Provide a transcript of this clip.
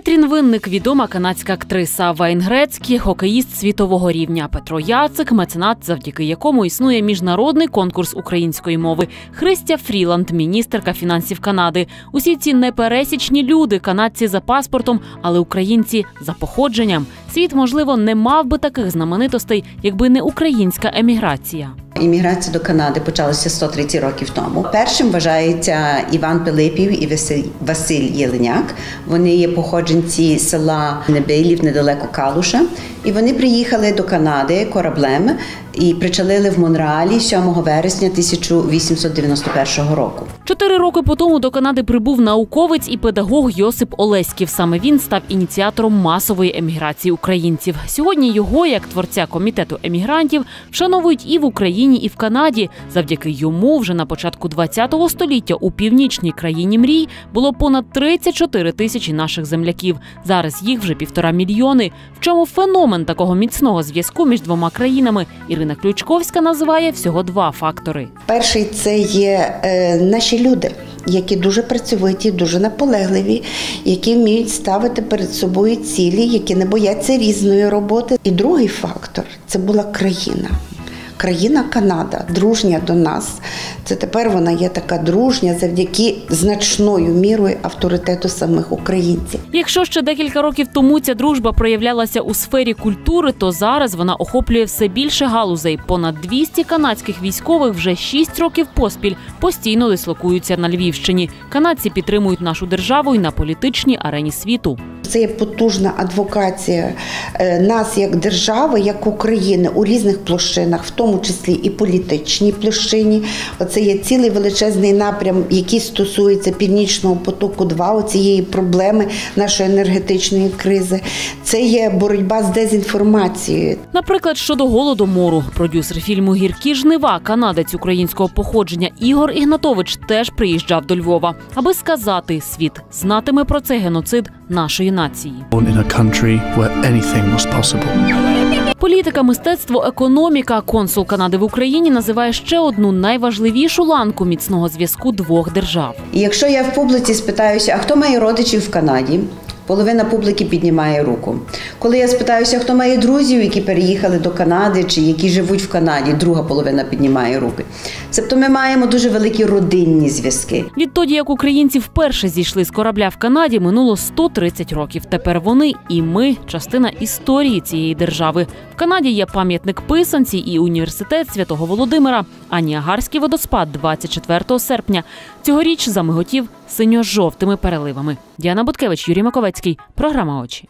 Кетрін Винник, відома канадська актриса Вейн Грецкі, хокеїст світового рівня Петро Яцик, меценат, завдяки якому існує міжнародний конкурс української мови. Христя Фріланд, міністерка фінансів Канади. Усі ці непересічні люди, канадці за паспортом, але українці за походженням. Світ, можливо, не мав би таких знаменитостей, якби не українська еміграція. Імміграція до Канади почалася 130 років тому. Першим вважається Іван Пилипів і Василь, Єленяк. Вони є походженці села Небейлів недалеко Калуша. І вони приїхали до Канади кораблем і причалили в Монреалі 7 вересня 1891 року. Чотири роки по тому до Канади прибув науковець і педагог Йосип Олеськів. Саме він став ініціатором масової еміграції українців. Сьогодні його, як творця комітету емігрантів, вшановують і в Україні, і в Канаді. Завдяки йому, вже на початку ХХ століття у північній країні мрій було понад 34 тисячі наших земляків. Зараз їх вже півтора мільйони. В чому феномен такого міцного зв'язку між двома країнами? Ірина Ключковська називає всього два фактори. Перший це є е, наші люди, які дуже працьовиті, дуже наполегливі, які вміють ставити перед собою цілі, які не бояться різної роботи. І другий фактор це була країна. Країна Канада дружня до нас. Це тепер вона є така дружня завдяки значною мірою авторитету самих українців. Якщо ще декілька років тому ця дружба проявлялася у сфері культури, то зараз вона охоплює все більше галузей. Понад 200 канадських військових вже 6 років поспіль постійно дислокуються на Львівщині. Канадці підтримують нашу державу і на політичній арені світу. Це є потужна адвокація е, нас як держави, як України у різних площинах, в тому числі і політичній площині. Оце є цілий величезний напрям, який стосується північного потоку. 2 оцієї проблеми нашої енергетичної кризи. Це є боротьба з дезінформацією. Наприклад, щодо голодомору, продюсер фільму Гіркі жнива, канадець українського походження Ігор Ігнатович теж приїжджав до Львова, аби сказати, світ знатиме про цей геноцид нашої нації. Політика, мистецтво, економіка. Консул Канади в Україні називає ще одну найважливішу ланку міцного зв'язку двох держав. І якщо я в публіці спитаюся, а хто має родичів в Канаді? Половина публіки піднімає руку. Коли я спитаюся, хто має друзів, які переїхали до Канади чи які живуть в Канаді, друга половина піднімає руки. Тобто ми маємо дуже великі родинні зв'язки. Відтоді, як українці вперше зійшли з корабля в Канаді, минуло 130 років. Тепер вони і ми частина історії цієї держави. В Канаді є пам'ятник писанці і університет святого Володимира, а Ніагарський водоспад 24 серпня. Цьогоріч замиготів синьо-жовтими переливами. Діана Буткевич, Юрій Маковецький. Програма очі.